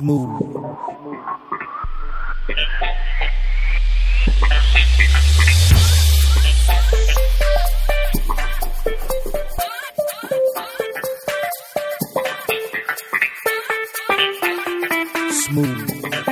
Smooth. Smooth.